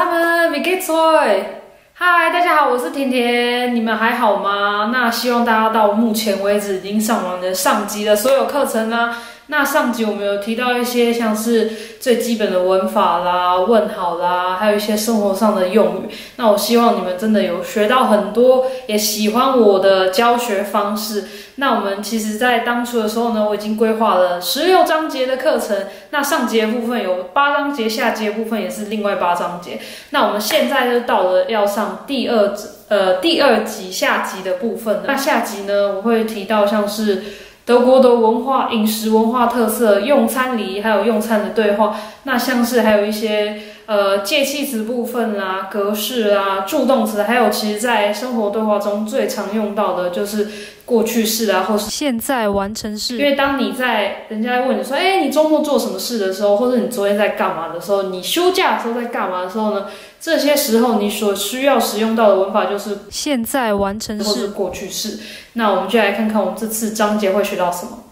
zusammen, wie geht's euch? 嗨，大家好，我是甜甜，你们还好吗？那希望大家到目前为止已经上完的上集的所有课程啦。那上集我们有提到一些像是最基本的文法啦、问好啦，还有一些生活上的用语。那我希望你们真的有学到很多，也喜欢我的教学方式。那我们其实，在当初的时候呢，我已经规划了十六章节的课程。那上节部分有八章节，下节部分也是另外八章节。那我们现在就到了要上第二呃第二集下集的部分。那下集呢，我会提到像是。德国的文化、饮食文化特色、用餐礼仪，还有用餐的对话。那像是还有一些呃介系词部分啦、格式啊、助动词，还有其实在生活对话中最常用到的就是过去式啊，或是现在完成式。因为当你在人家问你说：“哎，你周末做什么事的时候，或者你昨天在干嘛的时候，你休假的时候在干嘛的时候呢？”这些时候你所需要使用到的文法就是现在完成式、过去式。那我们就来看看我们这次章节会学到什么。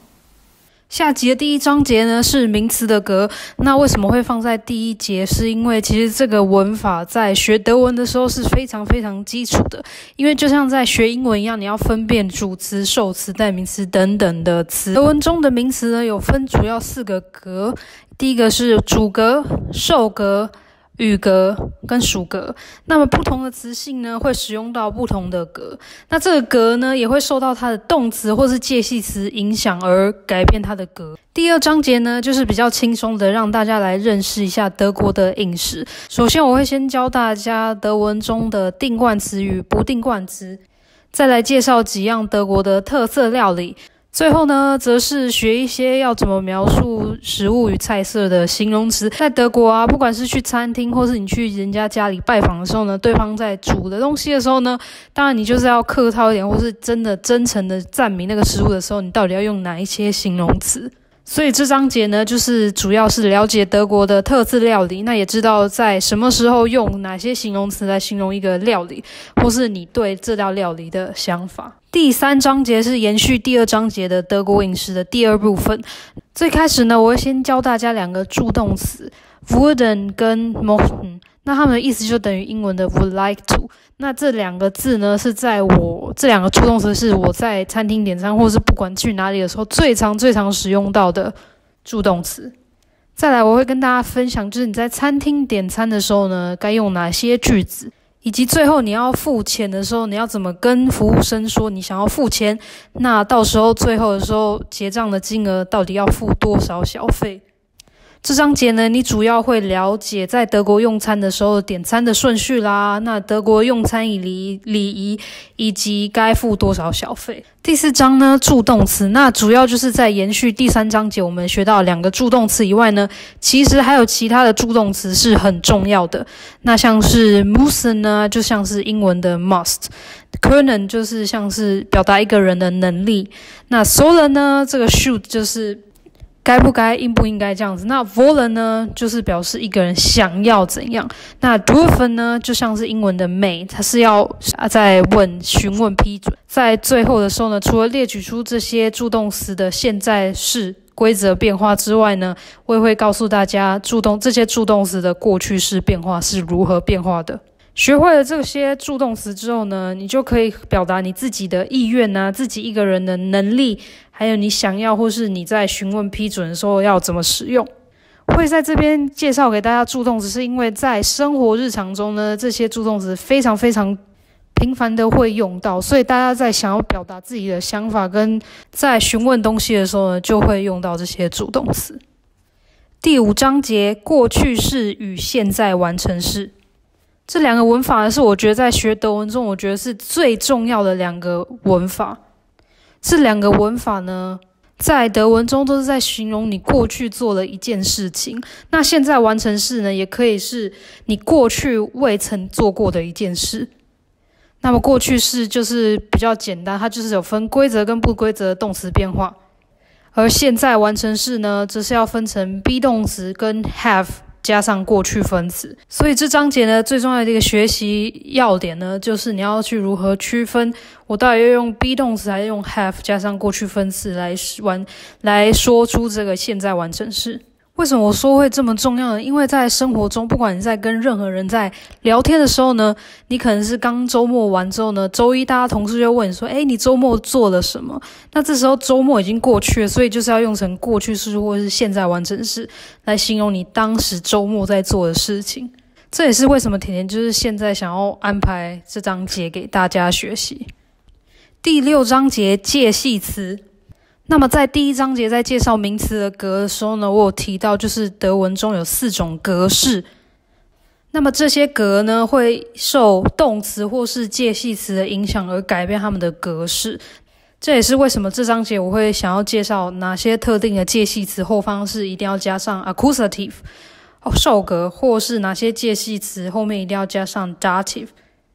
下集的第一章节呢是名词的格。那为什么会放在第一节？是因为其实这个文法在学德文的时候是非常非常基础的。因为就像在学英文一样，你要分辨主词、受词、代名词等等的词。德文中的名词呢有分主要四个格，第一个是主格、受格。语格跟属格，那么不同的词性呢，会使用到不同的格。那这个格呢，也会受到它的动词或是介系词影响而改变它的格。第二章节呢，就是比较轻松的，让大家来认识一下德国的饮食。首先，我会先教大家德文中的定冠词与不定冠词，再来介绍几样德国的特色料理。最后呢，则是学一些要怎么描述食物与菜色的形容词。在德国啊，不管是去餐厅，或是你去人家家里拜访的时候呢，对方在煮的东西的时候呢，当然你就是要客套一点，或是真的真诚的赞美那个食物的时候，你到底要用哪一些形容词？所以这章节呢，就是主要是了解德国的特色料理，那也知道在什么时候用哪些形容词来形容一个料理，或是你对这道料理的想法。第三章节是延续第二章节的德国饮食的第二部分。最开始呢，我会先教大家两个助动词，wooden 跟 mochten。那他们的意思就等于英文的 would like to。那这两个字呢，是在我这两个助动词是我在餐厅点餐，或是不管去哪里的时候，最常最常使用到的助动词。再来，我会跟大家分享，就是你在餐厅点餐的时候呢，该用哪些句子，以及最后你要付钱的时候，你要怎么跟服务生说你想要付钱。那到时候最后的时候结账的金额到底要付多少小费？这章节呢，你主要会了解在德国用餐的时候点餐的顺序啦，那德国用餐礼礼仪以及该付多少小费。第四章呢，助动词，那主要就是在延续第三章节我们学到两个助动词以外呢，其实还有其他的助动词是很重要的。那像是 müssen 呢，就像是英文的 must。可能就是像是表达一个人的能力。那 sollen 呢，这个 should 就是。该不该、应不应该这样子？那 wollen 呢，就是表示一个人想要怎样。那 dürfen 呢，就像是英文的 may，它是要在问、询问、批准。在最后的时候呢，除了列举出这些助动词的现在式规则变化之外呢，我也会告诉大家助动这些助动词的过去式变化是如何变化的。学会了这些助动词之后呢，你就可以表达你自己的意愿呐，自己一个人的能力，还有你想要或是你在询问批准的时候要怎么使用。会在这边介绍给大家助动词，是因为在生活日常中呢，这些助动词非常非常频繁的会用到，所以大家在想要表达自己的想法跟在询问东西的时候呢，就会用到这些助动词。第五章节过去式与现在完成式。这两个文法呢，是我觉得在学德文中，我觉得是最重要的两个文法。这两个文法呢，在德文中都是在形容你过去做了一件事情。那现在完成式呢，也可以是你过去未曾做过的一件事。那么过去式就是比较简单，它就是有分规则跟不规则的动词变化。而现在完成式呢，则是要分成 be 动词跟 have。加上过去分词，所以这章节呢最重要的一个学习要点呢，就是你要去如何区分我到底要用 be 动词还是用 have 加上过去分词来完来说出这个现在完成式。为什么我说会这么重要呢？因为在生活中，不管你在跟任何人在聊天的时候呢，你可能是刚周末完之后呢，周一大家同事就问你说：“诶，你周末做了什么？”那这时候周末已经过去了，所以就是要用成过去式或是现在完成式来形容你当时周末在做的事情。这也是为什么甜甜就是现在想要安排这章节给大家学习。第六章节介系词。那么在第一章节在介绍名词的格的时候呢，我有提到就是德文中有四种格式。那么这些格呢会受动词或是介系词的影响而改变它们的格式。这也是为什么这章节我会想要介绍哪些特定的介系词后方是一定要加上 accusative 受格，或是哪些介系词后面一定要加上 dative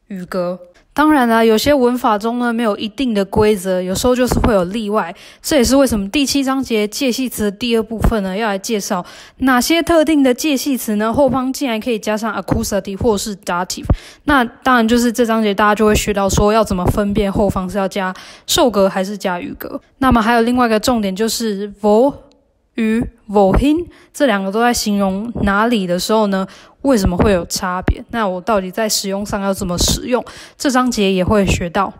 语格。当然啦，有些文法中呢没有一定的规则，有时候就是会有例外。这也是为什么第七章节介系词的第二部分呢，要来介绍哪些特定的介系词呢后方竟然可以加上 accusative 或是 dative。那当然就是这章节大家就会学到说要怎么分辨后方是要加受格还是加语格。那么还有另外一个重点就是 vo。与 Vohin 这两个都在形容哪里的时候呢？为什么会有差别？那我到底在使用上要怎么使用？这章节也会学到。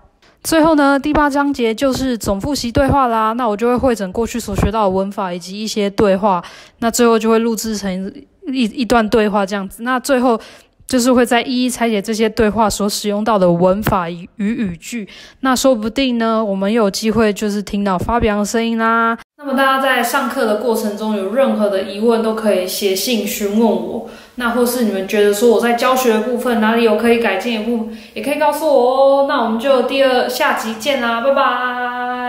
最后呢，第八章节就是总复习对话啦。那我就会会整过去所学到的文法以及一些对话。那最后就会录制成一一段对话这样子。那最后。就是会再一一拆解这些对话所使用到的文法与语句，那说不定呢，我们有机会就是听到发表的声音啦。那么大家在上课的过程中有任何的疑问，都可以写信询问我。那或是你们觉得说我在教学的部分哪里有可以改进的部分，也可以告诉我哦。那我们就第二下集见啦，拜拜。